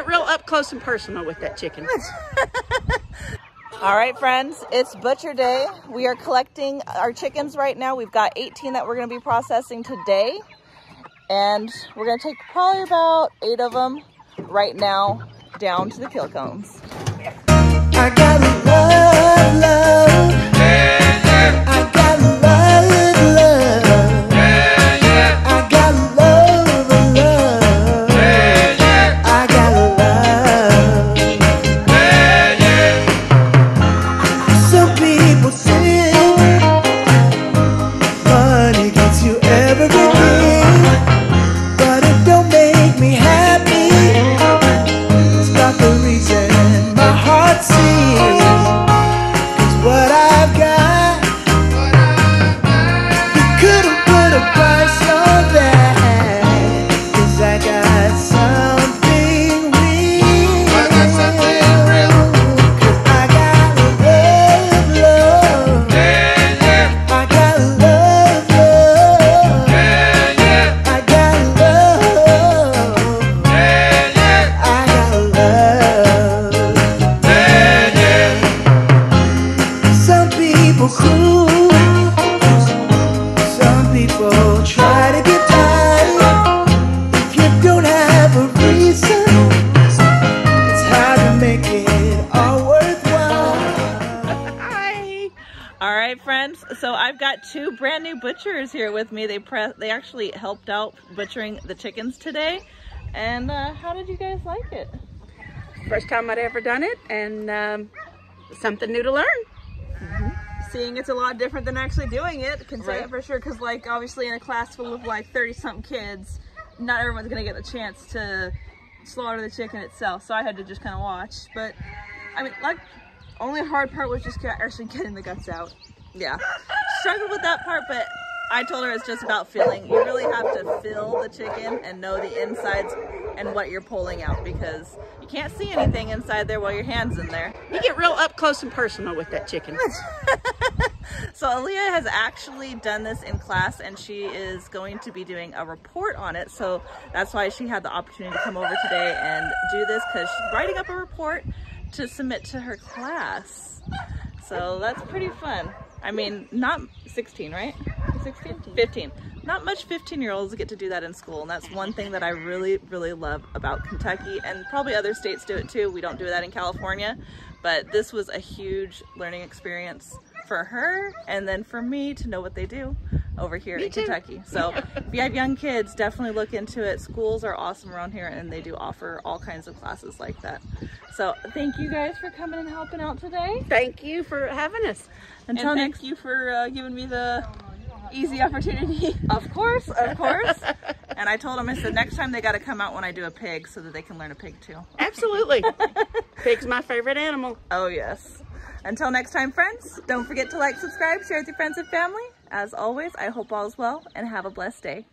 get real up close and personal with that chicken. All right, friends, it's butcher day. We are collecting our chickens right now. We've got 18 that we're gonna be processing today. And we're gonna take probably about eight of them right now down to the kill cones. Friends. So I've got two brand new butchers here with me. They they actually helped out butchering the chickens today. And uh, how did you guys like it? First time I'd ever done it and um, something new to learn. seeing it's a lot different than actually doing it. Can say Right. it for sure because, like, obviously in a class full of like thirty something kids, not everyone's gonna get the chance to slaughter the chicken itself. So I had to just kind of watch. But I mean, like, only hard part was just actually getting the guts out. Yeah. Struggled with that part, but I told her it's just about feeling. You really have to feel the chicken and know the insides and what you're pulling out because you can't see anything inside there while your hand's in there. You get real up close and personal with that chicken. So Aaliyah has actually done this in class and she is going to be doing a report on it. So that's why she had the opportunity to come over today and do this because she's writing up a report to submit to her class. So that's pretty fun. I mean, not 16, right? 16? 15. Not much 15 year olds get to do that in school. And that's one thing that I really, really love about Kentucky. And probably other states do it too. We don't do that in California. But this was a huge learning experience for her and then for me to know what they do over here in too. Kentucky. So if you have young kids, definitely look into it. Schools are awesome around here and they do offer all kinds of classes like that. So thank you guys for coming and helping out today. Thank you for having us. Until and next thank you for uh, giving me the easy opportunity. Of course, of course. and I told them, I said, next time they got to come out when I do a pig so that they can learn a pig too. Absolutely. Pig's my favorite animal. Oh, yes. Until next time, friends, don't forget to like, subscribe, share with your friends and family. As always, I hope all is well and have a blessed day.